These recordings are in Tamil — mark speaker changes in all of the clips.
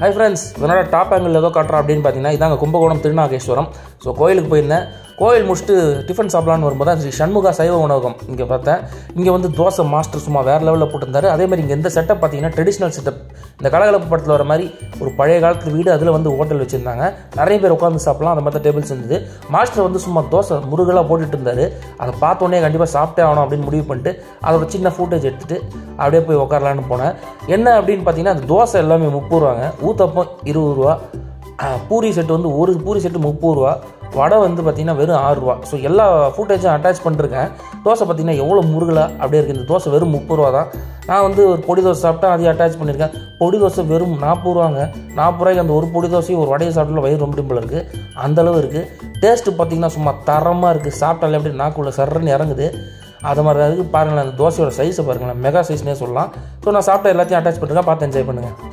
Speaker 1: ஹை ஃப்ரெண்ட்ஸ் இதனோட டாப் ஆங்கிள் ஏதோ காட்டுறோம் அப்படின்னு பார்த்தீங்கன்னா இதாங்க கும்பகோணம் திருநாகேஸ்வரம். ஸோ கோயிலுக்கு போயிருந்தேன். கோயில் முடிச்சுட்டு டிஃபன் சாப்பிட்லான்னு வரும்போது தான் ஸ்ரீ சண்முகா சைவ உணவகம் இங்கே பார்த்தேன். இங்கே வந்து தோசை மாஸ்டர் சும்மா வேறு லெவலில் போட்டிருந்தாரு. அதேமாதிரி இங்கே எந்த செட்டப் பார்த்தீங்கன்னா ட்ரெடிஷ்னல் செட்டப் இந்த கலகலப்பு படத்தில் வர மாதிரி ஒரு பழைய காலத்து வீடு அதில் வந்து ஹோட்டல் வச்சுருந்தாங்க. நிறைய பேர் உட்காந்து சாப்பிட்லாம். அந்த மாதிரி தான் டேபிள்ஸ் இருந்தது. மாஸ்டர் வந்து சும்மா தோசை முருகலாக போட்டுட்டு இருந்தார். அதை பார்த்தோன்னே கண்டிப்பாக சாப்பிட்டே ஆகணும் அப்படின்னு முடிவு பண்ணிட்டு அதோட சின்ன ஃபுட்டேஜ் எடுத்துகிட்டு அப்படியே போய் உட்காரலான்னு போனேன். என்ன அப்படின்னு பார்த்தீங்கன்னா அந்த தோசை எல்லாமே முப்பது ரூபாங்க. ஊத்தப்பம் இருபது ரூபா பூரி செட்டு வந்து ஒரு பூரி செட்டு முப்பது ரூபா வடை வந்து பார்த்திங்கன்னா வெறும் ஆறு ரூபா. ஸோ எல்லா ஃபுட்டேஜும் அட்டாச் பண்ணிருக்கேன். தோசை பார்த்திங்கன்னா எவ்வளோ முருகலாக அப்படியே இருக்குது இந்த தோசை வெறும் முப்பது ரூபா தான். நான் வந்து ஒரு பொடி தோசை சாப்பிட்டா அதையும் அட்டாச் பண்ணியிருக்கேன் பொடி தோசை வெறும் நாற்பது ரூபாங்க. நாற்பது ரூபாய்க்கு அந்த ஒரு பொடி தோசையும் ஒரு வடையை சாப்பிட்டாலும் வயிறு ரொம்ப டிம்பிள் இருக்குது அந்தளவு இருக்குது டேஸ்ட்டு பார்த்திங்கன்னா சும்மா தரமாக இருக்குது சாப்பிட்டாலே அப்படியே நாக்குள்ள சர்றன்னு இறங்குது. அது மாதிரி தான் இருக்குது பாருங்களேன் அந்த தோசையோட சைஸை பாருங்களேன். மெகா சைஸ்னே சொல்லலாம். ஸோ நான் சாப்பிட்ட எல்லாத்தையும் அட்டாச் பண்ணுறேன் பார்த்து என்ஜாய் பண்ணுங்கள்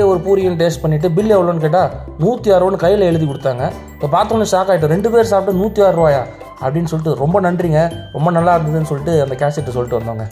Speaker 1: அப்படியே ஒரு பூரியும் டேஸ்ட் பண்ணிவிட்டு பில் எவ்வளோன்னு கேட்டால் நூற்றி ஆறு ரூபான்னு கையில் எழுதி கொடுத்தாங்க. இப்போ பார்த்தோன்னே ஷாக் ஆகிட்டோம் ரெண்டு பேர் சாப்பிட்டு நூற்றி ஆறு ரூபாயா? அப்படின்னு சொல்லிட்டு ரொம்ப நன்றிங்க. ரொம்ப நல்லா இருந்ததுன்னு சொல்லிட்டு அந்த கேசட்டை சொல்லிட்டு வந்தோங்க.